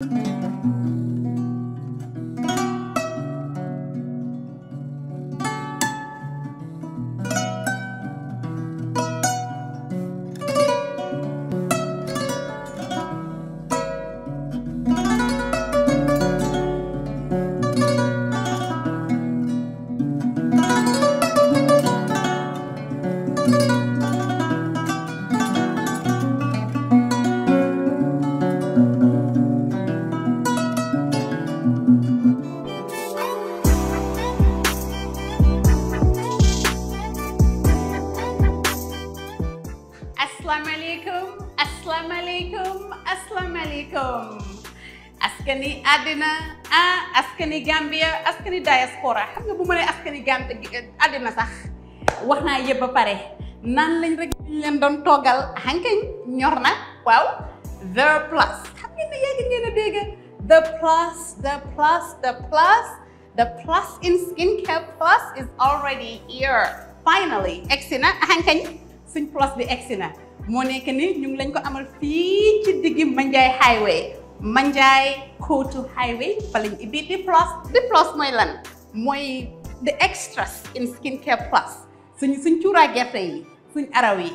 asalaamaaleykum àddina ah askani Gambia askani diaspora. Xam nga bu ma askani Gambia àddina sax wax naa yëpp ba pare. Naan lañ rek ñu leen doon toggal. Xankañ ñor na. Waaw. The plus. Xam ne yéegi ngeen the plus the plus the plus. The plus in skincare plus is already here. Finally egsi na. Xankañ suñ plus bi egsi na. Moo nekk ni ñu ngi lañ ko amal fii ci diggi Manjai highway Manjai Kotu highway fa lañ ibbi di plus. Di plus mooy lan? Mooy the extras in skincare plus. Suñ suñ cuuraa gerte yi suñ araw yi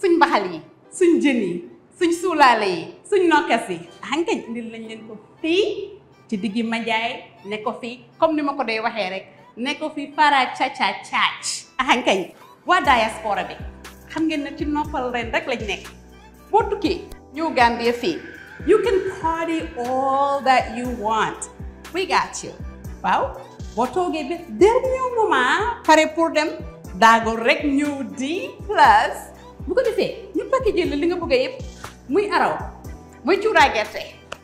suñ mbaxal yi suñ jën yi suñ suulaale yi suñ nokkas yi. Xankañ indil lañ leen ko fii ci diggi Manjai ne ko fii comme ni ma ko dee waxee rek ne ko fii para caca caac xankañ waa diaspora bi xam ngeen ne ci noppal ren rek lañ nekk. Boo tukkee ñëw Gambia fii. You can party all that you want. We got you. Wow, boo toogee ba dernier moment pare pour dem daago rek ñëw di plus. Bu ko defee ñu packagé la li nga bëgg yëpp muy araw muy cuuraay gerte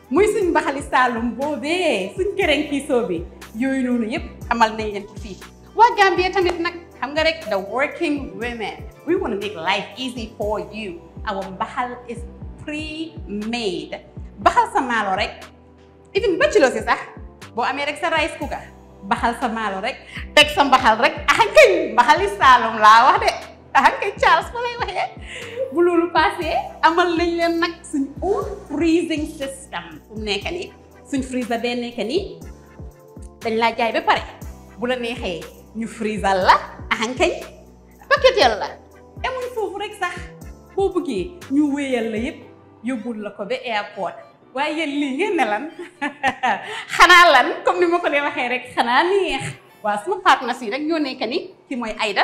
muy suñ mbaxali saalum boobee suñ kereng kiisoo bi yooyu noonu yëpp amal nañ leen ko fii waa Gambia tamit nag xam nga rek the working women. We want to make life easy for you. Our mbaxal is pre-made. Baxal sa maalo rek. Even si sax boo amee rek sa rice cooker baxal sa maalo rek. Teg sa mbaxal rek. Axankañ mbaxali saalum laa wax de. Axankañ Charles fa lay waxee. Bu loolu passé amal nañ leen nag suñ freezing system. Suñ freezer bee nekk nii dañ laa jaay ba pare. Bu la neexee ñu freezal la. Axankañ paquetel la emuñ foofu rek sax. Boo bëggee ñu wéyal la yëpp yóbbul la ko ba airport. Waaye yéen lii ngeen ne lan? Xanaa lan? Comme ni ma ko dee waxee rek xanaa neex. Waaw suma partenaires yi rek ñoo nekk ni ki mooy Aida.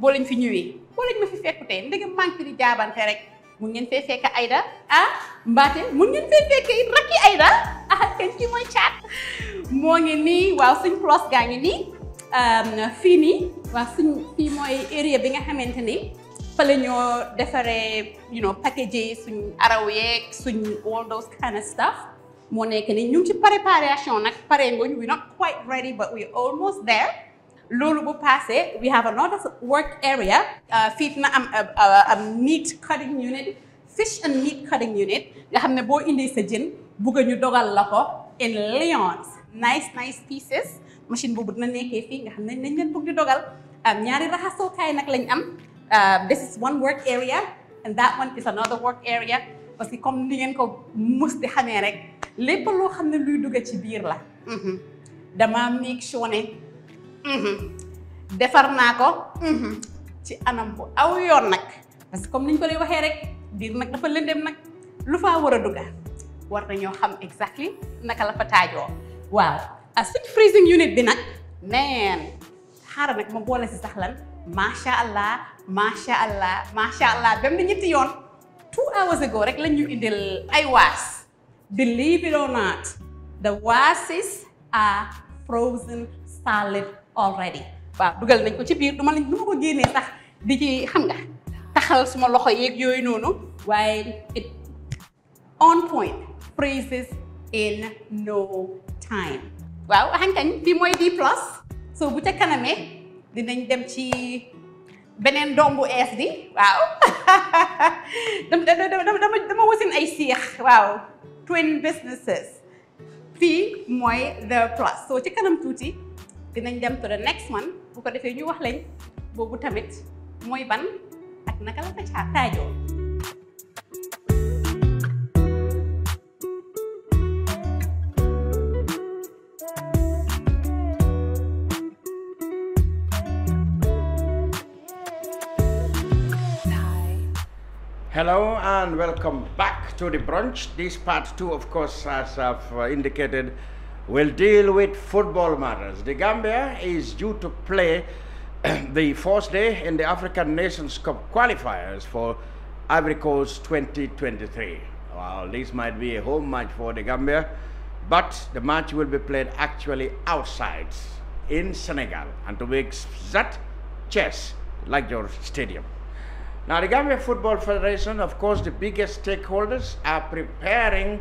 Boo lañ fi ñëwee boo lañ ma fi fekkutee ndegam manque di jaabante rek. Mun ngeen ah mbaate mun ngeen fee fekk it rakki Aida? Ah kenn ki mooy caat. Moo ngi nii waaw suñ plus gaa ngi nii fii nii waaw suñ fii mooy area bi nga xamante ni fa la ñoo defaree you know package suñ araw yeeg suñ all those kind of stuff. Moo nekk ni ñu ngi ci préparation nag pare nguñ we not quite ready but we almost there. Loolu bu passé we have another work area. Euh, fii na am euh, euh, am meat cutting unit fish and meat cutting unit. Nga xam ne boo indi sa jën bugg ñu dogal la ko in lions nice nice pieces. Machine boobu dina nekkee fii nga xam ne nañ leen bëgg di dogal. Ñaari raxasookaay nag lañ am this is one work area and that one is another work area. Parce que comme ni ngeen ko mus di xamee rek lépp loo xam ne luy dugg ci biir la. Dama make sure ne defar naa ko. Ci anam bu aw yoon nag. Parce que comme niñ ko lay waxee rek biir nag dafa lëndëm nag. Lu faa war a dugga war nañoo xam exactly naka la fa taajoo. Waaw. A suñ freezing unit bi nag man xaaral nag ma boole si sax lan. Macha allah macha allah macha allah dem na yoon. Two hours ago rek lañ ñu indil ay waas. Believe it or not the wasses are frozen solid already. Dugal nañ ko ci biir. Duma lañ du ma ko génnee di ci xam nga taxal suma loxo yeeg yooyu noonu. Waaye it on point freezes in no time. Waaw xankañ bi mooy D plus. So bu ca kanamee dinañ dem ci beneen doom bu ees bi waaw. Dama dama dama wasin ay siix waaw. Twin businesses. Fii mooy the plus. So ci kanam tuuti dinañ dem to the next one. Bu ko defee ñu wax lañ boobu tamit mooy ban ak naka la ko caa Hello and welcome back to the brunch. This part two, of course, as I've uh, indicated, will deal with football matters. The Gambia is due to play the fourth day in the African Nations Cup qualifiers for Ivory Coast 2023. Well, this might be a home match for the Gambia, but the match will be played actually outside in Senegal and to be exact, Thiès, Lat Dior stadium. Now, the Gambia Football Federation, of course, the biggest stakeholders are preparing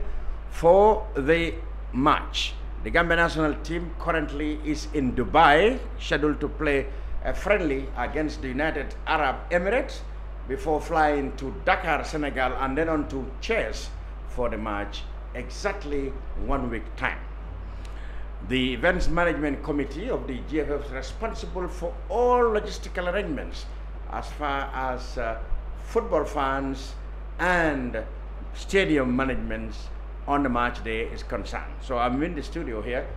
for the match. The Gambia national team currently is in Dubai, scheduled to play a friendly against the United Arab Emirates before flying to Dakar, Senegal, and then on to Thiès for the match exactly one week time. The Events Management Committee of the GFF is responsible for all logistical arrangements as far as uh, football fans and stadium management on the match day is concerned. So I'm in the studio here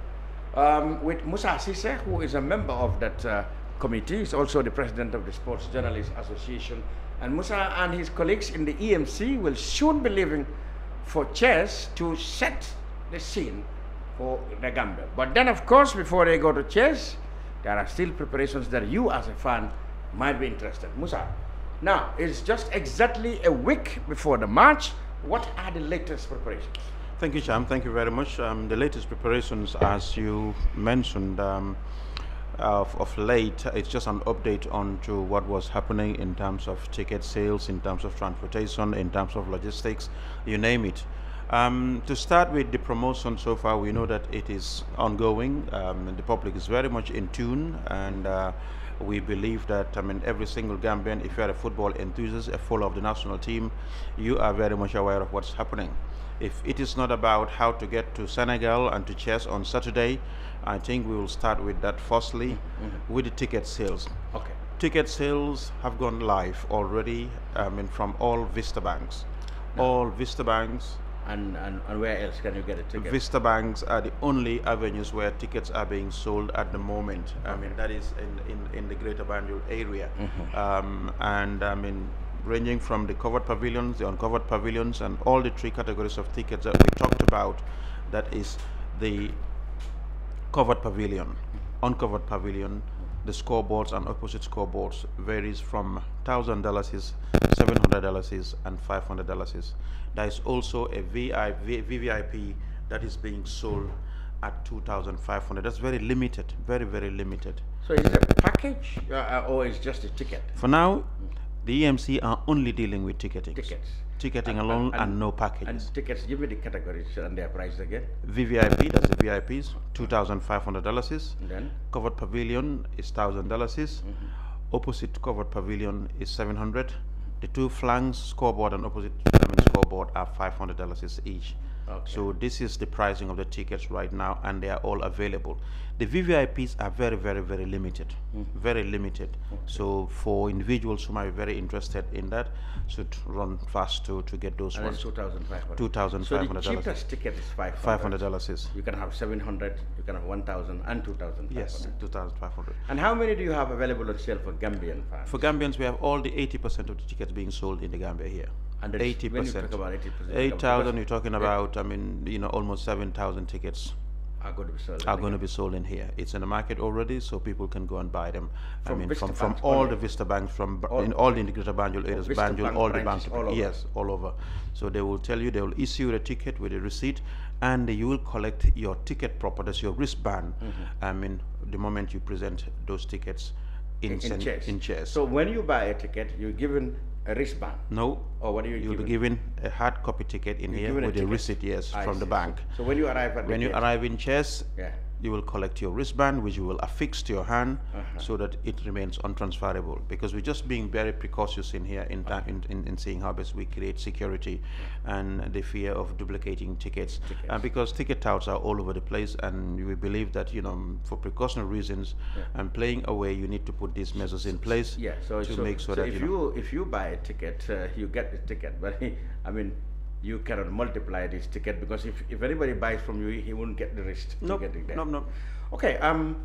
um, with Musa Sise, who is a member of that uh, committee. He's also the president of the Sports Journalists Association. And Musa and his colleagues in the EMC will soon be leaving for Thiès to set the scene for the Gambia. But then, of course, before they go to Thiès, there are still preparations that you as a fan might be interested. Musa, now it's just exactly a week before the match. What are the latest preparations? Thank you, Cham. Thank you very much. Um, the latest preparations, as you mentioned, um, of, of, late, it's just an update on to what was happening in terms of ticket sales, in terms of transportation, in terms of logistics, you name it. Um, to start with the promotion so far, we know that it is ongoing. Um, the public is very much in tune and uh, we believe that I mean every single Gambian, if you are a football enthusiast, a follower of the national team, you are very much aware of what's happening. If it is not about how to get to Senegal and to Thiès on Saturday, I think we will start with that firstly mm -hmm. with the ticket sales. Okay. Ticket sales have gone live already I mean from all Vista banks. No. All Vista banks and, and, and where else can you get a ticket? Vista banks are the only avenues where tickets are being sold at the moment. I mean, that is in, in, in the greater Banjul area. Mm -hmm. um, and I mean, ranging from the covered pavilions, the uncovered pavilions, and all the three categories of tickets that we talked about, that is the covered pavilion, uncovered pavilion, the scoreboards and opposite scoreboards varies from thousand dollars seven hundred dollars and five hundred dollars there is also a VVIP that is being sold at 2,500. That's very limited, very, very limited. So is it a package uh or is just a ticket? For now, the EMC are only dealing with ticketing. Tickets. Ticketing and, alone and, and, no packages. And tickets, give me the categories and their price again. VVIP, that's the VIPs, $2,500 is. Then? Covered pavilion is $1,000 is. Mm -hmm. Opposite covered pavilion is 700 the two flanks scoreboard and opposite scoreboard are $500 each. Okay. So this is the pricing of the tickets right now, and they are all available. The VVIPs are very, very, very limited, mm -hmm. very limited. Okay. So for individuals who might be very interested in that, should run fast to to get those and ones. Two thousand five hundred. Two thousand five hundred dollars. So the cheapest ticket is five. Five hundred dollars is. You can have seven hundred. You can have one thousand and two thousand. Yes, two thousand five hundred. And how many do you have available on sale for Gambian fans? For Gambians, we have all the eighty percent of the tickets being sold in the Gambia here. And eighty percent. Eight thousand. You're talking about. I mean, you know, almost seven thousand tickets are going to be sold. Are going to be sold in here. It's in the market already, so people can go and buy them. From I mean, Vista from, from all the Vista banks, from all in all the integrated Banjul areas, Banjul, bank all the banks, all yes, all over. So they will tell you, they will issue a ticket with a receipt, and you will collect your ticket proper, that's your wristband. Mm -hmm. I mean, the moment you present those tickets in, in, in, Thiès. in Thiès. So when you buy a ticket, you're given a wristband? No. Or what do you? You'll be given a hard copy ticket in You're here with a, receipt, yes, I from see. the bank. So when you arrive at when you arrive in Thiès, yeah you will collect your wristband which you will affix to your hand uh -huh. so that it remains untransferable because we're just being very precautious in here in, okay. in, in, in, seeing how best we create security yeah. and the fear of duplicating tickets, tickets. Uh, because ticket touts are all over the place and we believe that you know for precautionary reasons yeah. and playing away you need to put these measures in place yeah, so, to so, make sure so that if you, know, you if you buy a ticket uh, you get the ticket but I mean you cannot multiply this ticket because if, if anybody buys from you, he won't get the rest nope, to there. No, no. Okay, um,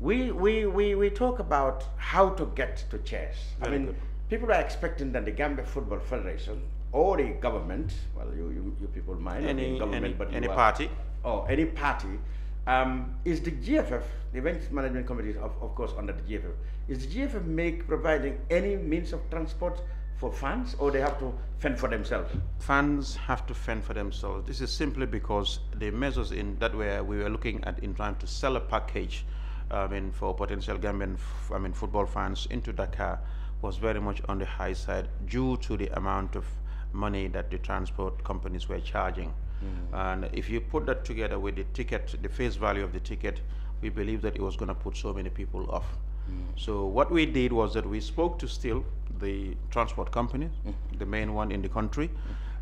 we, we, we, we talk about how to get to Thiès. Very I mean, good. people are expecting that the Gambia Football Federation or the government, well, you, you, you people mind, Any, government, any, but any are- party. or any party, um, is the GFF, the Events Management Committee, of, of course, under the GFF, is the GFF make providing any means of transport for fans, or they have to fend for themselves? Fans have to fend for themselves. This is simply because the measures in that were we were looking at in trying to sell a package, I mean, for potential Gambian, f- I mean, football fans into Dakar was very much on the high side due to the amount of money that the transport companies were charging. Mm. And if you put that together with the ticket, the face value of the ticket, we believe that it was going to put so many people off. Mm. So what we did was that we spoke to Still, the transport company, mm. the main one in the country.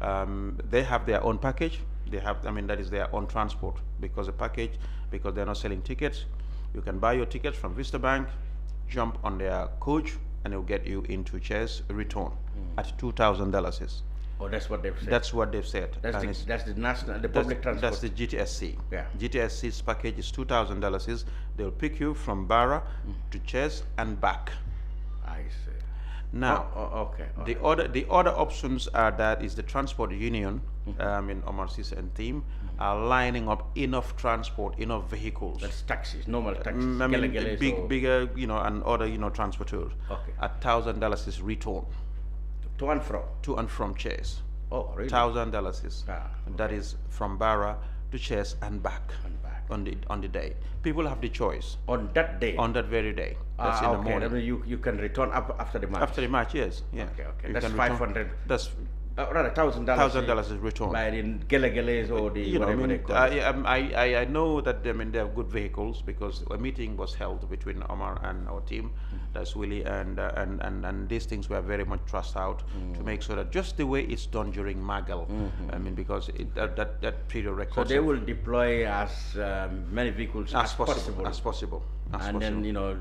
Um, they have their own package. They have, I mean, that is their own transport because the package, because they're not selling tickets, you can buy your tickets from Vista Bank, jump on their coach, and it'll get you into Thiès return mm. at two thousand dollars. Or that's what they've said? That's what they've said. that's, And the, that's the national, the that's, public transport. that's the GTSC. Yeah. GTSC's package is two thousand dollars. Is they'll pick you from Barra to Thiès and back. I see. Now, Oh, oh, okay. the other the other options are that is the transport union, um, in Omar Sisa and team, are lining up enough transport, enough vehicles. That's taxis, normal taxis. Mm, I mean, big, or- bigger, you know, and other, you know, transporters. Okay. A thousand dollars is return To and fro. to and from Thiès. Oh, really? Thousand dollars. Ah, That is from Barra to Thiès and back. And back. On the on the day, people have the choice On that day. on that very day. That's ah, in the morning. That means you, you can return up after the match. After the match, yes, yeah. Okay, okay. You That's return- 500. That's uh, rather thousand dollars. thousand dollars is returned. By the gele-geles or the you know, I mean, they call I, um, I, I, I know that I mean they have good vehicles because a meeting was held between Omar and our team, Mm. that's Willie, and, uh, and and and these things were very much trust out Mm. to make sure that just the way it's done during Magal, I mean because it, that that that period Mm-hmm. So they will deploy as um, many vehicles as, as possible, as possible, as and possible. then you know, eh,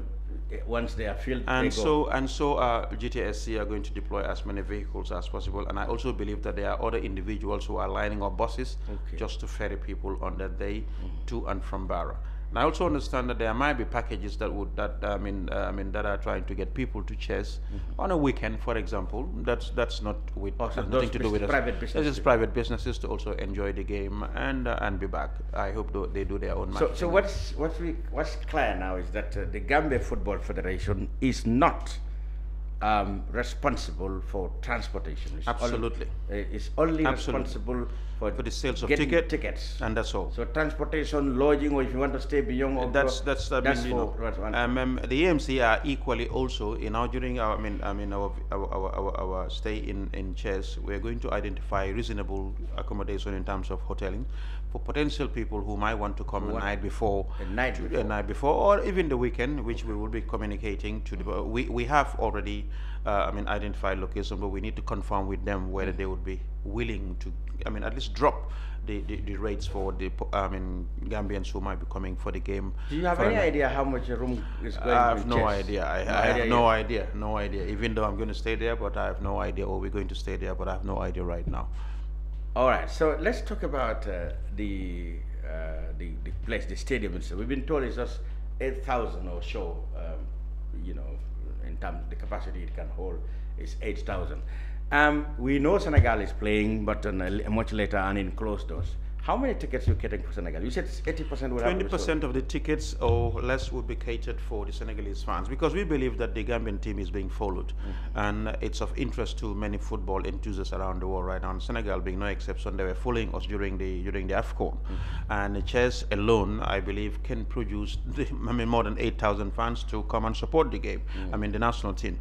once they are filled, and so and so uh, GTSC are going to deploy as many vehicles as possible and I also believe that there are other individuals who are lining up buses Okay. just to ferry people on that day to and from Barra. And I also understand that there might be packages that would that I mean uh, I mean that are trying to get people to Thiès on a weekend, for example. That's that's not with Oh, so nothing to do with us. private This businesses. is private businesses to also enjoy the game and uh, and be back. I hope tho- they do their own. So, so what's what's we what's clear now is that uh, the Gambia Football Federation is not um, responsible for transportation. It's only- Absolutely. uh, it's only Absolutely. responsible for, For the sales of ticket, tickets. and that's all. so transportation, lodging, or if you want to stay beyond, or that's that's I that's mean, you for know, um, um, the EMC are equally also you know during our I mean I mean our our, our, our, our stay in in Thiès we're going to identify reasonable accommodation in terms of hoteling for potential people who might want to come the night before the night before. the night before or even the weekend which we will be communicating to the we we have already uh, I mean identified location but we need to confirm with them whether they would be willing to I mean at least drop the, the, the rates for the I mean Gambians who might be coming for the game Do you have any night. idea how much a room is going to be? I have to no idea. I, No I have idea no yet? idea. No idea. Even though I'm going to stay there, but I have no idea. Or we're going to stay there, but I have no idea right now. All right, so let's talk about uh, the, uh, the the place, the stadium. itself. We've been told it's just eight thousand or so. Um, you know, in terms of the capacity it can hold is eight thousand. Um, we know Senegal is playing, but on a, much later and in closed doors. How many tickets you getting for Senegal? You said eighty percent will Twenty to be sold. percent of the tickets or less would be catered for the Senegalese fans because we believe that the Gambian team is being followed, Mm-hmm. and it's of interest to many football enthusiasts around the world right now. And Senegal being no exception, they were following us during the during the Afcon, Mm-hmm. and Thiès alone, I believe, can produce the, I mean more than eight thousand fans to come and support the game. Mm. I mean the national team.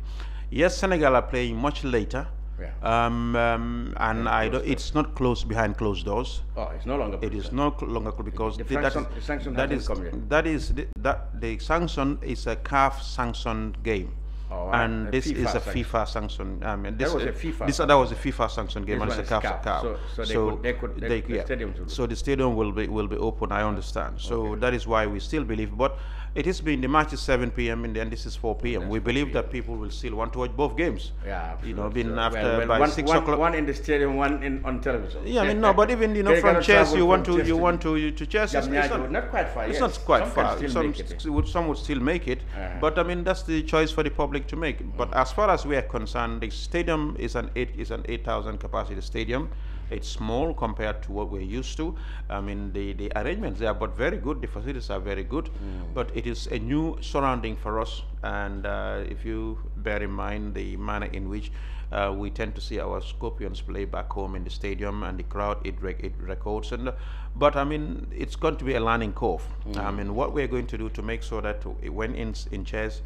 Yes, Senegal are playing much later. Yeah. Um, um, and I don't, it's not closed behind closed doors. Oh, it's no longer. It is no longer because The the- that sanction- is- the sanction that is that is the, that the sanction is a CAF sanctioned game. Oh, right. and A this is a sanction. FIFA sanction. I mean, this was uh, a FIFA This, that was a FIFA sanction game, This and it's a CAF. CAF. CAF. So- so they could- they could- they- the yeah. So the stadium will be will be open. I understand. So that is why we still believe, but it is been the match is 7 p.m. and then this is 4 p.m. We believe that people will still want to watch both games. Yeah, you know, been after well, by one, six o'clock. One in the stadium, one in on television. Yeah, I mean no, but even you know from Thiès you want to you want to you to Thiès. It's, it's not, not quite far. it's yes. not quite Some far. Some would some would still make it, Uh-huh. but I mean that's the choice for the public to make. But as far as we are concerned, the stadium is an eight is an 8,000 capacity stadium. It's small compared to what we're used to. I mean, the, the arrangements there, but very good. The facilities are very good. But it is a new surrounding for us. And uh, if you bear in mind the manner in which uh, we tend to see our Scorpions play back home in the stadium, and the crowd it rec- it records. And uh, but I mean, it's going to be a learning curve. I mean, what we're going to do to make sure that when in in Thiès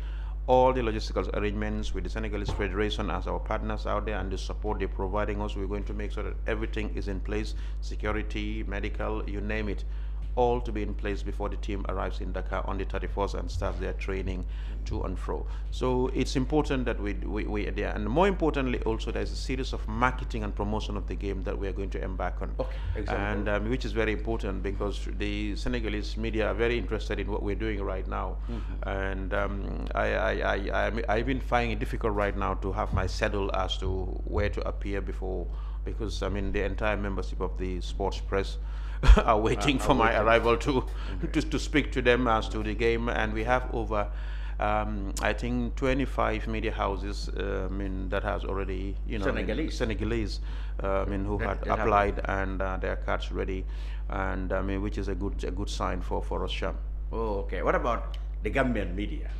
all the logistical arrangements with the Senegalese Federation as our partners out there and the support they're providing us, we're going to make sure that everything is in place, security, medical, you name it, all to be in place before the team arrives in Dakar on the 31st and starts their training to and fro. So it's important that we, we, we are there. And more importantly, also, there's a series of marketing and promotion of the game that we are going to embark on. Okay, example. And um, which is very important because the Senegalese media are very interested in what we're doing right now. And um, I, I, I, I, I've been finding it difficult right now to have my saddle as to where to appear before, because I mean, the entire membership of the sports press are waiting for my arrival to, to, to speak to them as to the game. And we have over um, I think 25 media houses uh, I mean, that has already, you know, Senegalese. Senegalese, uh, I mean, who That- had that applied and uh, their cards ready, and I mean, which is a good a good sign for for us, Cham. Oh, okay. What about the Gambian media?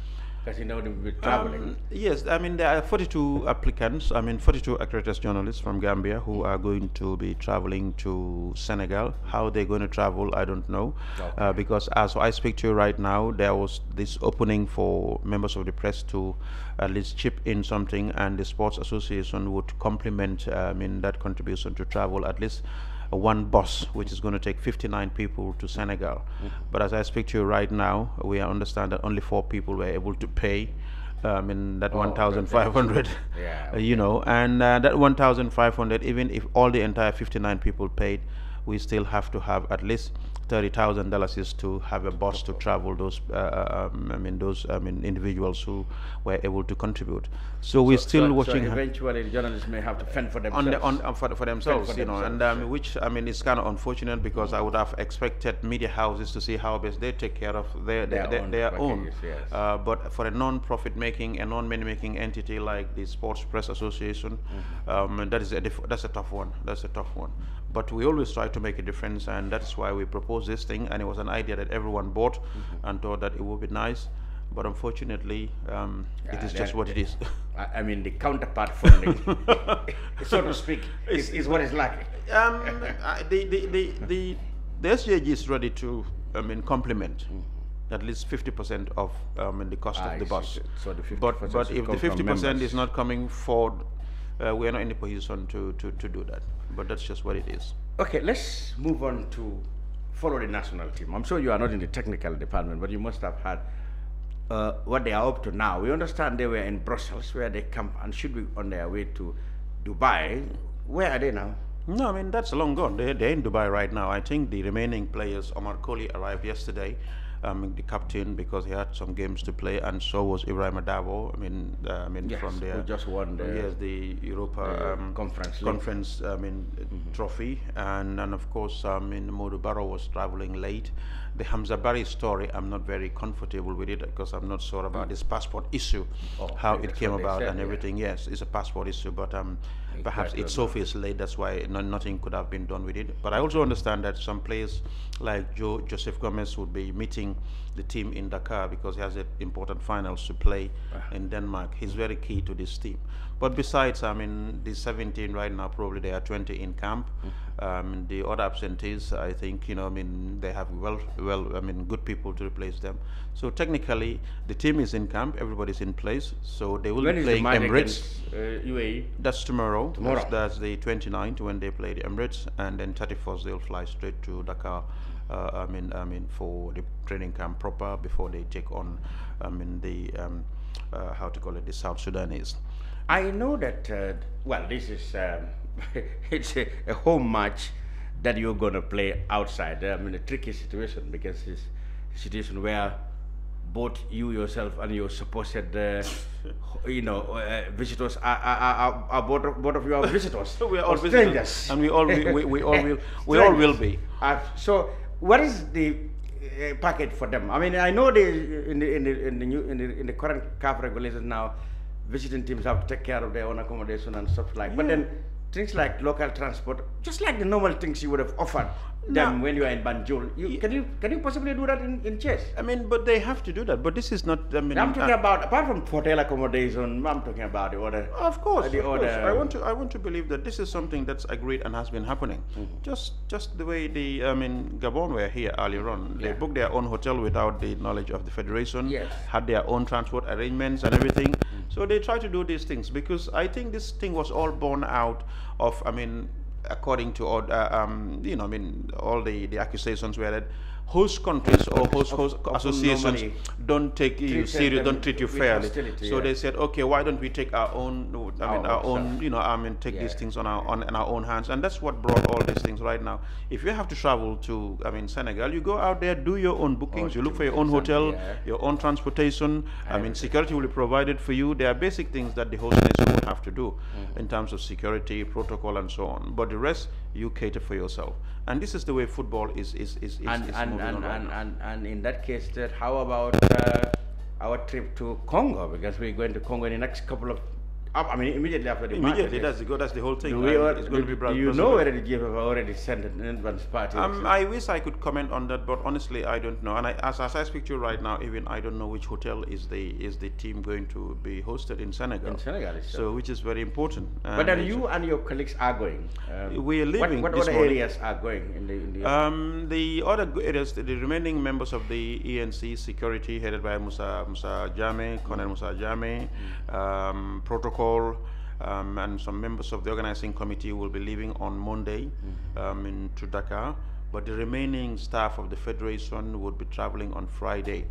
Because you know they'll be traveling. Um, yes, I mean there are 42 applicants. I mean 42 accredited journalists from Gambia who are going to be traveling to Senegal. How they're going to travel, I don't know, uh, because as I speak to you right now, there was this opening for members of the press to at least chip in something, and the sports association would complement. Uh, I mean that contribution to travel at least uh, one bus, which is going to take 59 people to Senegal. But as I speak to you right now, we understand that only four people were able to pay. Um, in that Oh, 1,500, Yeah, uh, you know, and uh, that 1,500, even if all the entire 59 people paid, we still have to have at least thirty thousand dollars is to have a bus to travel those. Uh, um, I mean, those I mean individuals who were able to contribute. So we're still so, watching. So eventually, the journalists may have to fend for on themselves. the, on, uh, for, for themselves, for you know, and um, which I mean, it's kind of unfortunate because I would have expected media houses to see how best they take care of their their, Their own their own. yes. Uh, but for a non-profit making, a non-money making entity like the Sports Press Association, Mm-hmm. um, that is a diff- that's a tough one. That's a tough one. But we always try to make a difference, and that's why we proposed this thing. And it was an idea that everyone bought Mm-hmm. and thought that it would be nice. But unfortunately, um, it is just that- what it is. I, mean, the counterpart funding, so to speak, is, is what is lacking. um, uh, the, the, the, the, the SJG is ready to, I mean, complement at least 50% of um, in the cost Mm. I of the bus. So the 50% but but if the 50% is not coming forward, uh, we are not in a position to, to, to do that. But that's just what it is. Okay, let's move on to follow the national team. I'm sure you are not in the technical department, but you must have had uh, what they are up to now. We understand they were in Brussels, where they camp, and should be on their way to Dubai. Where are they now? No, I mean that's long gone. They they're in Dubai right now. I think the remaining players, Omar Colley arrived yesterday, um, the captain because he had some games to play, and so was Ebrima Darboe. I mean, uh, I mean Yes, from there, just won the- yes the Europa the um, Conference League. conference. I mean trophy, and and of course, I mean Modou Barrow was traveling late. The Hamza Barry story, I'm not very comfortable with it because I'm not sure about this passport issue, Oh, how it came about said, and yeah. everything. Yes, it's a passport issue, but um, perhaps it's so is late. That's why no, nothing could have been done with it. But I also understand that some players like Joe Joseph Gomez would be meeting the team in Dakar because he has a important finals to play ah. in Denmark. He's very key to this team. But besides, I mean, the 17 right now probably there are 20 in camp. Um, the other absentees, I think, you know, I mean, they have well, well, I mean, good people to replace them. So technically, the team is in camp. Everybody's in place. So they will When be playing Emirates. against uh, UAE? That's tomorrow. Tomorrow. That's, that's the 29th when they play the Emirates, and then 31st they'll fly straight to Dakar. Uh, I mean, I mean for the training camp proper before they take on, I mean the um, uh, how to call it the South Sudanese. I know that, uh, well, this is, um, it's a, a home match that you're going to play outside. I mean, a tricky situation because it's a situation where both you yourself and your supposed, uh, you know, uh, visitors are, are, are, are both, of- both of you are visitors. we are all visitors, strangers. and we all we, we, we all will we all will be. Uh, so, what is the uh, package for them? I mean, I know they in the in the in the, new, in the, in the current CAF regulations now, visiting teams have to take care of their own accommodation and stuff like. But then things like local transport, just like the normal things you would have offered them when you are in Banjul, you, can you can you possibly do that in, in Thiès? I mean, but they have to do that. But this is not. I mean, I'm talking uh, about apart from hotel accommodation. I'm talking about the order. Of course, the of course. I want to. I want to believe that this is something that's agreed and has been happening. Mm-hmm. Just, just the way the. I mean, Gabon were here earlier on. They Yeah. booked their own hotel without the knowledge of the federation. Yes. Had their own transport arrangements and everything. So they try to do these things because I think this thing was all born out of. I mean, according to all, uh, um, you know, I mean, all the the accusations were that. Host countries or host, host associations don't take you serious, don't treat you fairly. So yeah. they said, okay, why don't we take our own, I mean, Our our own you know, I mean, take these things on our on in our own hands, and that's what brought all these things right now. If you have to travel to, I mean, Senegal, you go out there, do your own bookings, you look for your own hotel, yeah. your own transportation. I mean, security will be provided for you. There are basic things that the host nation will have to do Mm-hmm. in terms of security, protocol, and so on. But the rest, you cater for yourself, and this is the way football is is is, is, and is and moving and, on right and, now. and, and in that case, that how about uh, our trip to Congo? Because we're going to Congo in the next couple of. I mean, immediately after the Immediately, that's the. That's the whole thing. We al- it's going to be brought you know whether the GF have already sent an advance party? Um, I wish I could comment on that, but honestly, I don't know. And I, as, as I speak to you right now, even I don't know which hotel is the is the team going to be hosted in Senegal. In Senegal, it's so which is very important. but then you and your colleagues are going. Um, We are leaving What, what this other morning. areas are going in the in the? Um, the other areas, the remaining members of the EMC security, headed by Musa Musa Jame, Colonel Musa Jame, um, protocol, um, and some members of the organizing committee will be leaving on Monday um, in, to Dakar. But the remaining staff of the federation would be traveling on Friday,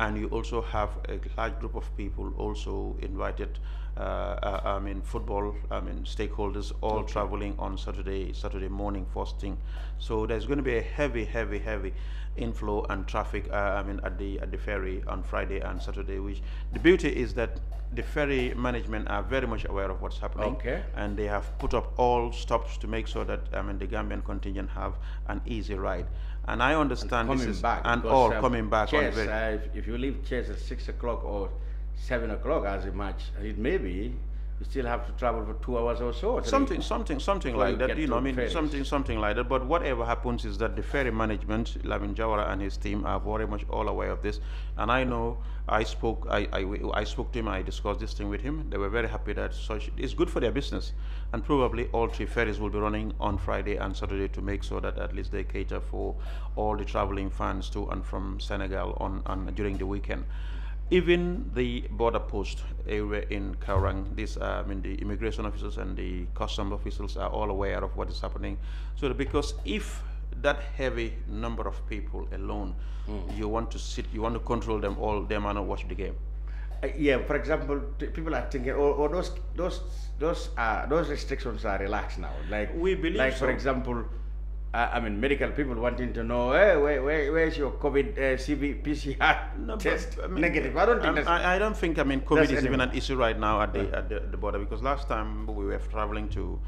and you also have a large group of people also invited. Uh, uh, I mean, football. I mean, stakeholders all traveling on Saturday, Saturday morning, first thing. So there's going to be a heavy, heavy, heavy inflow and traffic. Uh, I mean, at the at the ferry on Friday and Saturday. Which the beauty is that the ferry management are very much aware of what's happening, Okay. and they have put up all stops to make sure that I mean the Gambian contingent have an easy ride. And I understand this coming is back and all coming back Thiès, uh, if, if you leave Thiès at six o'clock or seven o'clock as a match, it may be you still have to travel for two hours or so. something something something like you that you know i mean ferries. something something like that but whatever happens is that the ferry management lavin jawara and his team are very much all aware of this and i know i spoke I, I i spoke to him i discussed this thing with him they were very happy that such it's good for their business and probably all three ferries will be running on friday and saturday to make sure that at least they cater for all the traveling fans to and from senegal on, on during the weekend even the border post area in Karang, this uh, I mean the immigration officers and the custom officials are all aware of what is happening. So because if that heavy number of people alone, you want to sit, you want to control them all, they might not watch the game. Uh, yeah, for example, t- people are thinking, oh, oh those those those uh, those restrictions are relaxed now. Like We believe like so. for example, uh, I mean, medical people wanting to know, hey, where, where where's your COVID uh, CV PCR No, but, test I mean, negative? I don't think that's I, I don't think. I mean, COVID is even an issue right now at the at the, the border because last time we were traveling to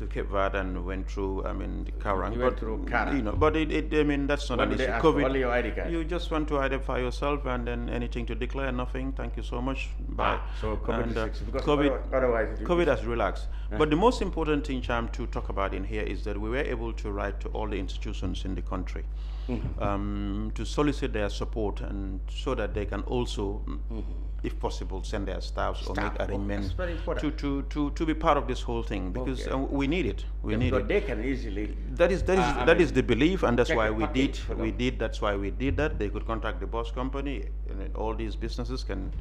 to Cape Verde and went through. I mean, the Karang. You went but, through Karang. You know, but it, it I mean that's not What an issue. COVID. Only your ID card? You just want to identify yourself and then anything to declare. Nothing. Thank you so much. Bye. Ah, so COVID And, uh, COVID. otherwise- COVID has relaxed. But the most important thing, Cham, to talk about in here is that we were able to write to all the institutions in the country Mm-hmm. um, to solicit their support and so that they can also, mm, Mm-hmm. if possible, send their staffs or make arrangements to, to, to, to be part of this whole thing because Okay. uh, we need it. We need it. they can easily. That is that is Uh, that mean, is the belief, and that's why we did we did. That's why we did that. They could contact the bus company, and all these businesses can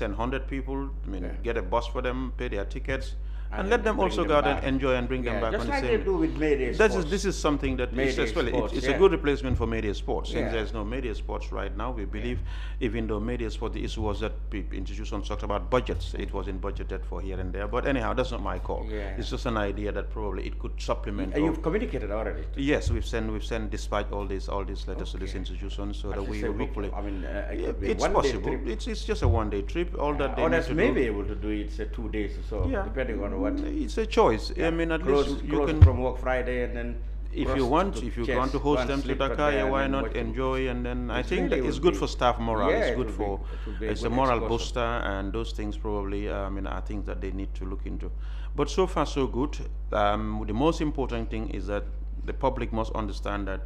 send hundred people. I mean, Yeah. get a bus for them, pay their tickets, and, And let them also go out and enjoy and bring Yeah, them back just on like the they do with That's Sports. this is something that Mayday it's, well, it- Sports, it's yeah. a good replacement for media sports. Since Yeah. there's no media sports right now, we believe, even though media sport, the issue was that institutions talked about budgets. It wasn't budgeted for here and there. But anyhow, that's not my call. It's just an idea that probably it could supplement. And you've communicated already. Yes, we've sent we've sent dispatch all these all these letters to these Okay. institutions so At that we hopefully. I mean, uh, it Yeah, could be it's possible. It's it's just a one day trip. All that they need to may do. be able to do it two days or so, depending on what. It's a choice. I mean, at close, least you close can. from work Friday and then if you want, to if you Thiès, want to host them to Dakar, yeah, why not enjoy? And then I It think that really it's good for staff morale. Yeah, it's good be- for be a it's a moral exposure. booster, and those things probably. I mean, are things that they need to look into. But so far, so good. Um, the most important thing is that the public must understand that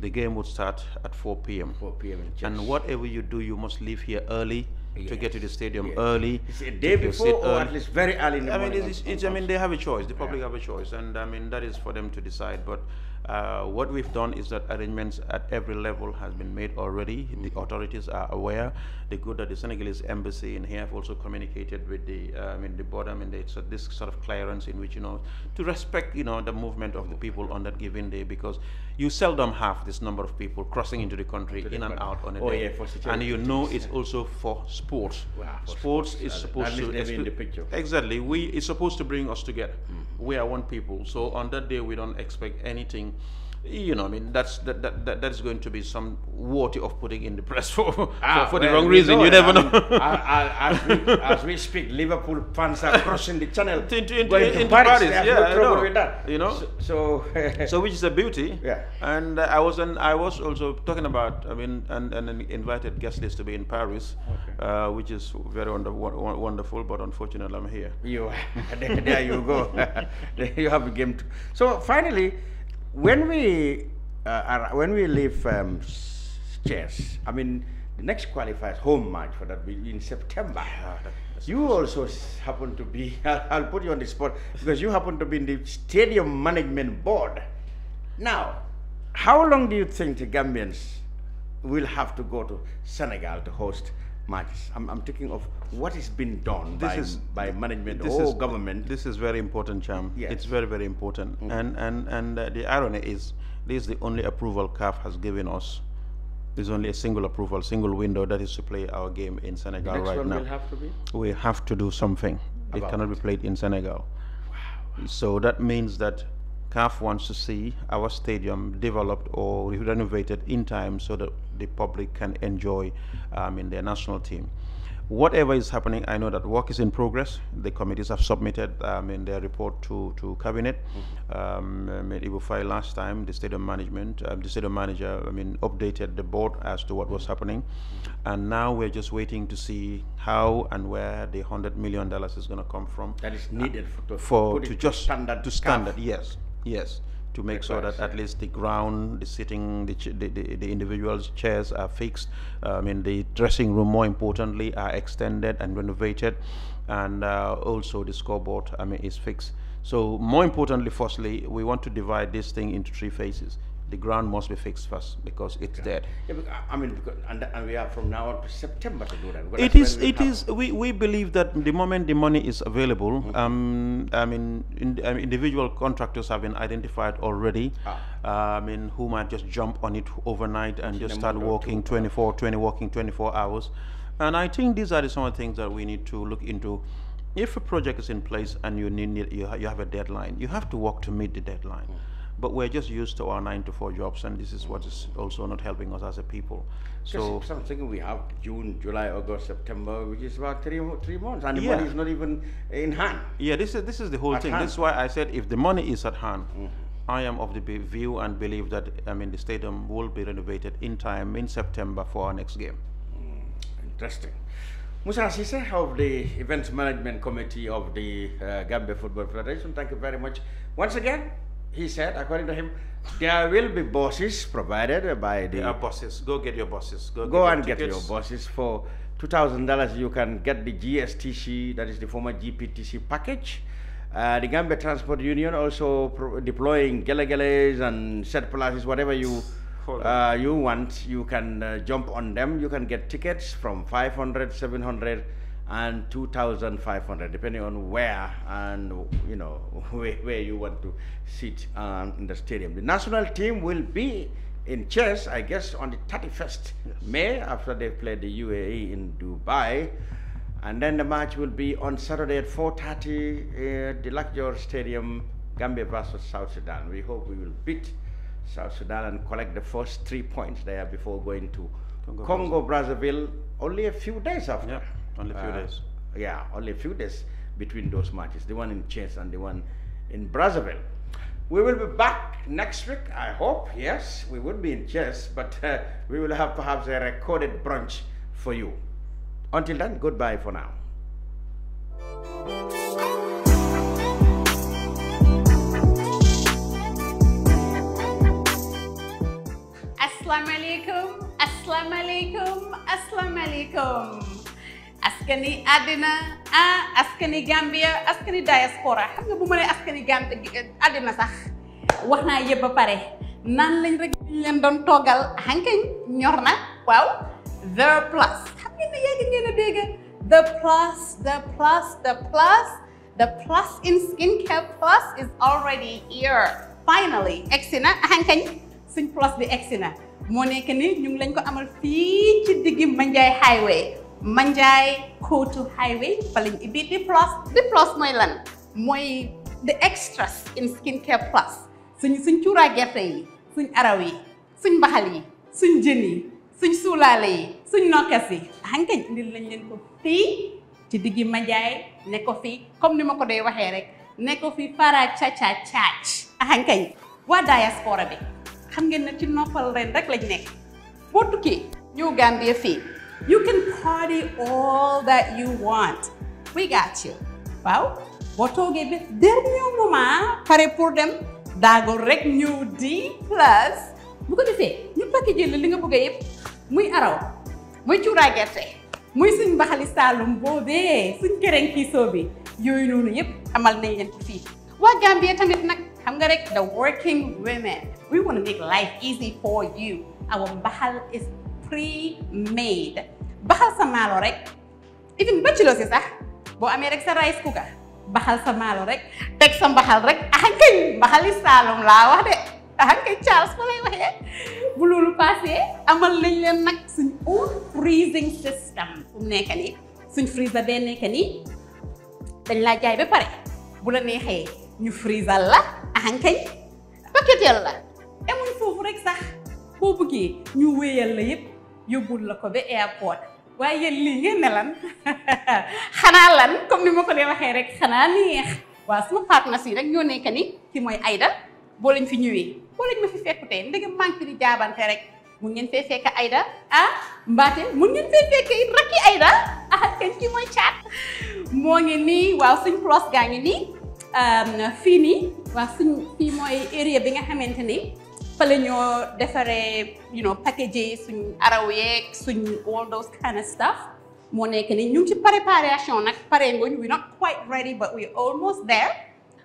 the game would start at 4 p.m. 4 p.m. And whatever you do, you must leave here early to get to the stadium Yes. early. It's a day before or early. at least very early in the I mean, morning. it's, it's, I mean, they have a choice. The public have a choice, and I mean that is for them to decide. But uh, what we've done is that arrangements at every level has been made already. The authorities are aware. The good that the Senegalese embassy in here have also communicated with the, uh, I mean, the border. I mean, it's uh, this sort of clearance in which you know to respect, you know, the movement of the people on that given day because you seldom have this number of people crossing into the country in and out on a Oh, day. yeah, and you know it's also for sports. Wow, for sports, sports. is supposed to in the picture. Exactly. We it's supposed to bring us together. Mm-hmm. We are one people. So on that day, we don't expect anything. You know, I mean, that's that that, that, that is going to be some water of putting in the press for for, Ah, for the well, wrong reason. know You never I know. mean, I- I- as, we, as we speak, Liverpool fans are crossing the channel, To- to- into- going into Paris. Paris, yeah, no I trouble know. with that. You know? So, so, so which is a beauty. Yeah. And uh, I was an, I was also talking about I mean and, and an invited guest list to be in Paris, uh, which is very wonder, wonderful. But unfortunately, I'm here. you there, there you go. you have a game. To, so finally, when we uh, are, when we leave um, Thiès, I mean the next qualifiers home match for that will be in September. you also happen to be. I'll put you on the spot because you happen to be in the stadium management board. Now, how long do you think the Gambians will have to go to Senegal to host matches? I'm, I'm thinking of what is being done This by, is- by management this or is government. This is very important, Cham. Yes. It's very, very important. And and and uh, the irony is, this is the only approval CAF has given us. There's only a single approval, single window that is to play our game in Senegal Next right one now. will have to be. we have to do something. It About cannot be played in Senegal. Wow. So that means that CAF wants to see our stadium developed or renovated in time so that the public can enjoy um, in their national team. Whatever is happening, I know that work is in progress. The committees have submitted um, in their report to, to cabinet. Um, I mean, Ibufai last time, the stadium management, uh, the stadium manager, I mean, updated the board as to what was happening, and now we're just waiting to see how and where the hundred million dollars is going to come from That is needed for, to, for to it just standard to standard yes yes to make sure that at least the ground the sitting the, ch- the, the, the individuals chairs are fixed. I mean the dressing room more importantly are extended and renovated. And uh, also the scoreboard i mean is fixed. So more importantly firstly we want to divide this thing into three phases the ground must be fixed first because it's dead Yeah, but, I- mean, because, and, and we are from now on to September to do that. because It is. It is. We, we believe that the moment the money is available, Mm-hmm. um, I mean, in, I mean, individual contractors have been identified already. Ah. Uh, I mean, who might just jump on it overnight and just start working 24, 20, working 24 hours. And I think these are the some of the things that we need to look into. If a project is in place and you need, you, ha- you have a deadline, you have to work to meet the deadline. Mm. But we're just used to our nine to four jobs, and this is what is also not helping us as a people. So something we have June, July, August, September, which is about three three months, and the money is not even in hand. Yeah, this is this is the whole At thing. hand. This is why I said if the money is at hand, Mm-hmm. I am of the view and believe that I mean the stadium will be renovated in time in September for our next game. Interesting. Musa Sise of the Events Management Committee of the uh, Gambia Football Federation, thank you very much. Once again, he said, according to him, there will be buses provided by the There buses. Go get your buses. Go, go get and get your buses for two thousand dollars. You can get the GTSC, that is the former GPTC package. Uh, the Gambia Transport Union also pro- deploying gele and set places, whatever you uh, you want. You can uh, jump on them. You can get tickets from 500, 700, and 2,500, depending on where and you know where, where you want to sit um, in the stadium. The national team will be in Thiès, I guess, on the 31st May after they play the UAE in Dubai. And then the match will be on Saturday at 4.30 at the Lat Dior Stadium, Gambia versus South Sudan. We hope we will beat South Sudan and collect the first three points there before going to Congo, Congo, Brazzaville only a few days after. Only a few Uh, days. Yeah, only a few days between those matches, the one in Thiès and the one in Brazzaville. We will be back next week, I hope. Yes, we would be in Thiès, but uh, we will have perhaps a recorded brunch for you. Until then, goodbye for now. asalaamaaleykum asalaamaaleykum asalaamaaleykum askani àddina ah askani Gambia askani diaspora. Xam nga bu ma askani Gambia àddina sax wax naa yëpp ba pare. Naan lañ rek ñu leen doon toggal? Xankañ ñor na? The plus. Xam ngeen ne yàgg ngeen a dégg. The plus the plus the plus. The plus in skincare plus is already here. Finally egsi na. Suñ plus bi egsi na. Moo nekk ni ñu ngi lañ ko amal fii ci diggi Manjai highway Manjai Kotu highway fa lañ ibbi di plus di plus mooy lan mooy the extras in skincare plus. Suñ suñ cuuraa gerte yi suñ araw yi suñ mbaxal yi suñ jën yi suñ suulaale yi suñ nokkas yi. Xankañ indil lañ leen ko fii ci diggi Manjai ne ko fii comme ni ma ko doy waxee rek ne ko fii para caca caac xankañ waa diaspora bi. Xam ngeen ne ci noppal ren rek lañ nekk. Boo tukkee ñëw Gambia fii. You can party all that you want. We got you. Waaw boo toogee ba dernier moment pare pour dem daagul rek ñëw di plus. Bu ko defee eh? ñu packagé la eh? li nga bëgg a yëpp eh? muy araw. Muy cuuraay gerte muy suñ mbaxali saalum boobee suñ kereng kiisoo bi. Yooyu noonu yëpp amal nañ leen ko fii Gambia tamit nag xam nga rek the working women. We want to make life easy for you. Our mbaxal is pre-made baxal sa maalo rek. Even si sax boo amee rek sa rice cooker baxal sa maalo rek teg sa mbaxal rek axankañ mbaxali saalum laa wax de axankañ Charles fa lay waxee. Bu loolu passé amal nañ leen nag suñ own freezing system nekk suñ freezer bee nekk nii dañ laa jaay ba pare. Bu la neexee ñu freezal la axankañ paquetel la. Emuñ foofu rek sax boo bëggee ñu wéyal la yëpp yóbbul la ko ba airport. Waaye yéen lii ngeen ne lan comme ni ma ko dee waxee rek xanaa neex waaw suma partenaires yi rek ñoo nekk ni ki mooy Aida boo lañ fi ñëwee boo lañ ma fi manque di jaabante rek mun ngeen fee fekk ah mbaate mun ngeen fee fekk it rakki ah kañ ki mooy caat moo ngi nii waaw suñ plus gaa ngi nii fii nii waaw suñ fii mooy area bi nga xamante ni fa la ñoo defaree you know package suñ araw yeeg suñ all those kind of stuff. Moo nekk ni ñu ngi ci préparation nag pare nguñ we not quite ready but we almost there.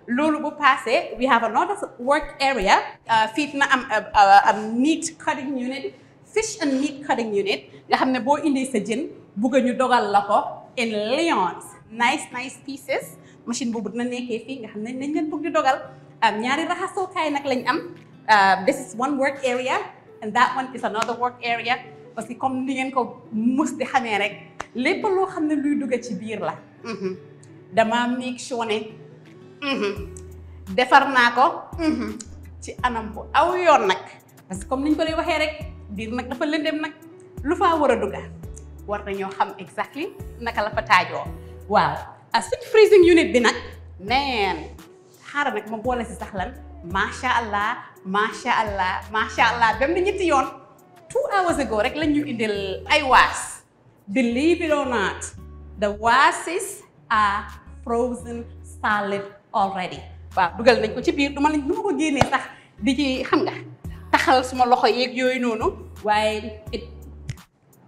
Loolu bu passé we have another work area. Uh, fii na am uh, am meat cutting unit fish and meat cutting unit. Nga xam ne boo indi sa jën bugg ñu dogal la ko in lions nice nice pieces. Machine boobu dina nekkee fii nga xam nañ leen bëgg di dogal. Ñaari raxasookaay nag lañ am this is one work area and that one is another work area. Parce que comme ni ngeen ko mus di xamee rek lépp loo xam ne luy dugg ci biir la. Dama make sure ne defar naa ko. Ci anam bu aw yoon nag. Parce que comme niñ ko lay waxee rek biir nag dafa lëndëm nag. Lu faa war a dugga war nañoo xam exactly naka la fa taajoo. Waaw. A suñ freezing unit bi nag neen. Xaaral nag ma boole si sax lan. Macha allah macha allah macha allah ba mu ñetti yoon. Two hours ago rek lañ ñu indil ay waas. Believe it or not the waasis are frozen solid already. Waaw dugal nañ ko ci biir. Duma lañ du ko génnee sax di ci xam nga taxal suma loxo yeeg yooyu noonu. Waaye it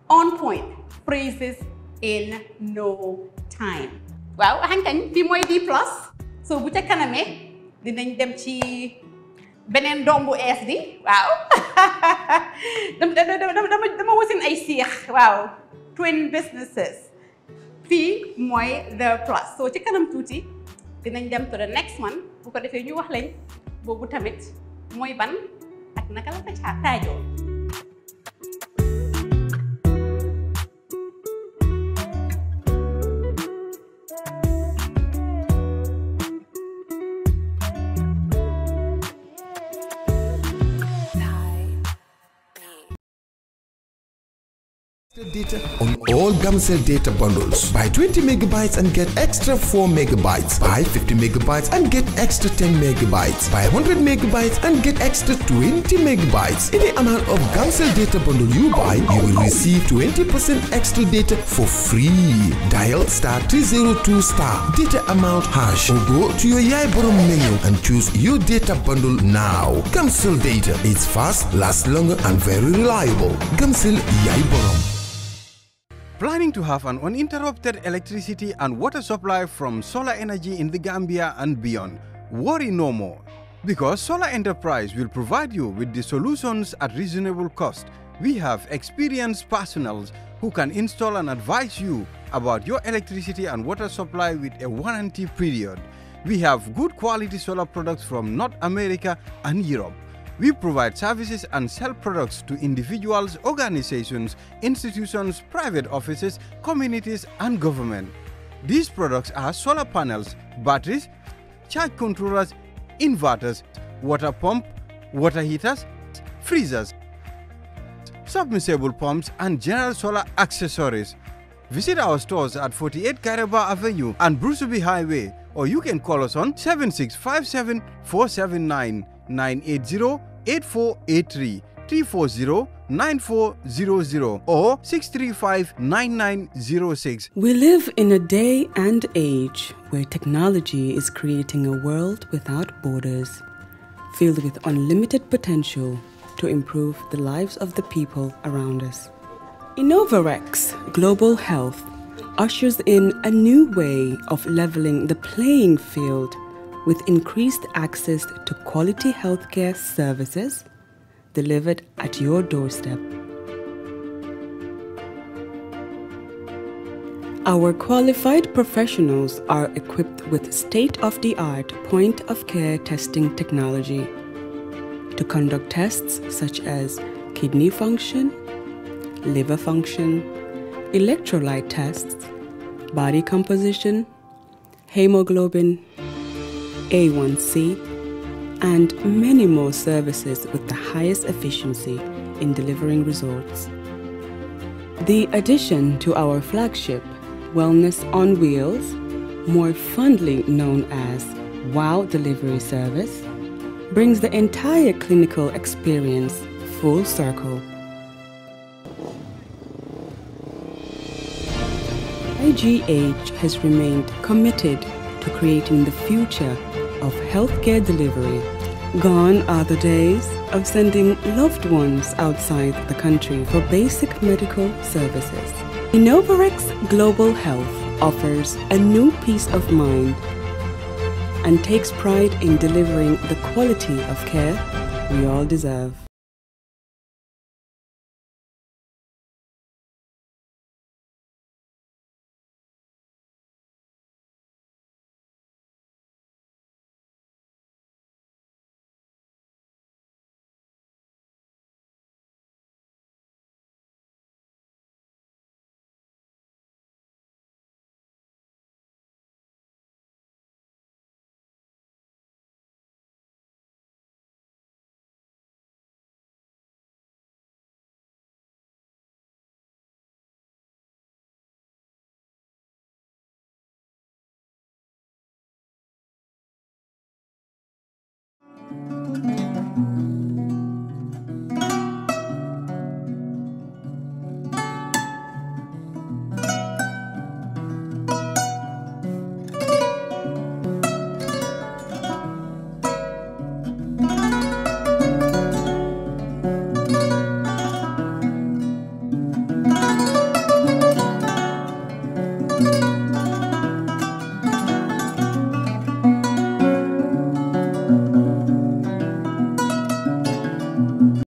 on point freezes in no time. Waaw xankañ bi mooy D plus. So bu ca kanamee dinañ dem ci beneen doom bu ees bi waaw. Dama dama wasin ay siix waaw. Twin businesses. Fii mooy the plus. So ci kanam tuuti dinañ dem to the next one. Bu ko defee ñu wax lañ boobu tamit mooy ban ak naka la fa taajoo all data bundles. Buy 20 megabytes and get extra 4 megabytes. Buy 50 megabytes and get extra 10 megabytes. Buy 100 megabytes and get extra 20 megabytes. Any amount of Gamcel data bundle you buy, you will receive 20% extra data for free. Dial star 302 star data amount hash or go to your Yaiborom menu and choose your data bundle now. Gamcel data. It's fast, lasts longer and very reliable. Gamcel Yaiborom. Planning to have an uninterrupted electricity and water supply from solar energy in the Gambia and beyond? Worry no more. Because Solar Enterprise will provide you with the solutions at reasonable cost. We have experienced personnel who can install and advise you about your electricity and water supply with a warranty period. We have good quality solar products from North America and Europe. We provide services and sell products to individuals, organizations, institutions, private offices, communities, and government. These products are solar panels, batteries, charge controllers, inverters, water pump, water heaters, freezers, submersible pumps, and general solar accessories. Visit our stores at 48 Kairaba Avenue and Brusubi Highway, or you can call us on 7657 479 980-8483, 340-9400 or 635-9906. We live in a day and age where technology is creating a world without borders, filled with unlimited potential to improve the lives of the people around us. Innovarex Global Health ushers in a new way of leveling the playing field with increased access to quality healthcare services delivered at your doorstep. Our qualified professionals are equipped with state of the art point of care testing technology to conduct tests such as kidney function, liver function, electrolyte tests, body composition, hemoglobin, a1C, and many more services with the highest efficiency in delivering results. The addition to our flagship, Wellness on Wheels, more fondly known as WOW Delivery Service, brings the entire clinical experience full circle. IGH has remained committed to creating the future of healthcare delivery. Gone are the days of sending loved ones outside the country for basic medical services. Innovarex Global Health offers a new peace of mind and takes pride in delivering the quality of care we all deserve.